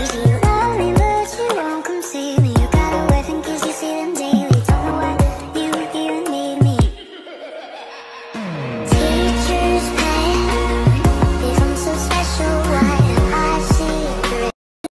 crazy.